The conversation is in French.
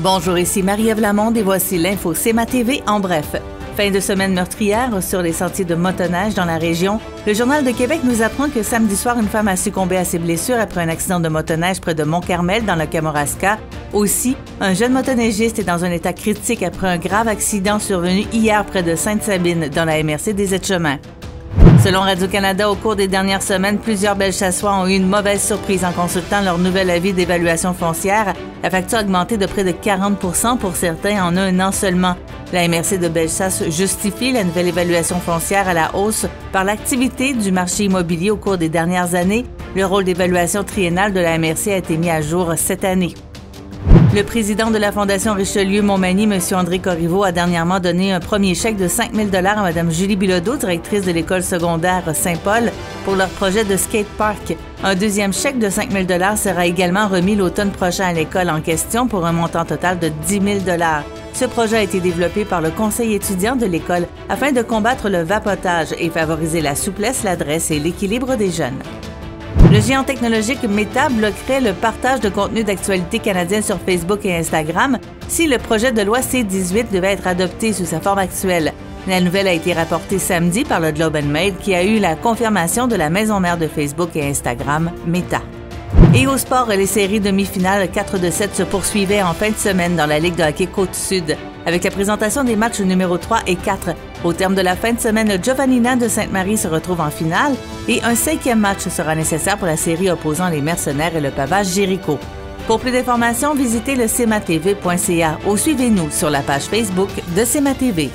Bonjour, ici Marie-Ève Lamonde et voici l'info CMA TV en bref. Fin de semaine meurtrière sur les sentiers de motoneige dans la région. Le Journal de Québec nous apprend que samedi soir, une femme a succombé à ses blessures après un accident de motoneige près de Mont-Carmel dans le Kamouraska. Aussi, un jeune motoneigiste est dans un état critique après un grave accident survenu hier près de Sainte-Sabine dans la MRC des Aides-Chemins. Selon Radio-Canada, au cours des dernières semaines, plusieurs Belchassois ont eu une mauvaise surprise en consultant leur nouvel avis d'évaluation foncière. La facture a augmenté de près de 40 pour certains en un an seulement. La MRC de Bellechasse justifie la nouvelle évaluation foncière à la hausse par l'activité du marché immobilier au cours des dernières années. Le rôle d'évaluation triennale de la MRC a été mis à jour cette année. Le président de la Fondation Richelieu-Montmagny, M. André Corriveau, a dernièrement donné un premier chèque de 5 000 à Mme Julie Bilodeau, directrice de l'école secondaire Saint-Paul, pour leur projet de skatepark. Un deuxième chèque de 5 000 sera également remis l'automne prochain à l'école en question pour un montant total de 10 000 Ce projet a été développé par le conseil étudiant de l'école afin de combattre le vapotage et favoriser la souplesse, l'adresse et l'équilibre des jeunes. Le géant technologique Meta bloquerait le partage de contenu d'actualité canadienne sur Facebook et Instagram si le projet de loi C-18 devait être adopté sous sa forme actuelle. La nouvelle a été rapportée samedi par le Globe and Mail qui a eu la confirmation de la maison mère de Facebook et Instagram, Meta. Et au sport, les séries demi-finales 4 de 7 se poursuivaient en fin de semaine dans la Ligue de hockey Côte-Sud, avec la présentation des matchs numéro 3 et 4. Au terme de la fin de semaine, Giovannina de Sainte-Marie se retrouve en finale et un cinquième match sera nécessaire pour la série opposant les Mercenaires et le Pavage Jéricho. Pour plus d'informations, visitez le cmatv.ca ou suivez-nous sur la page Facebook de CMATV.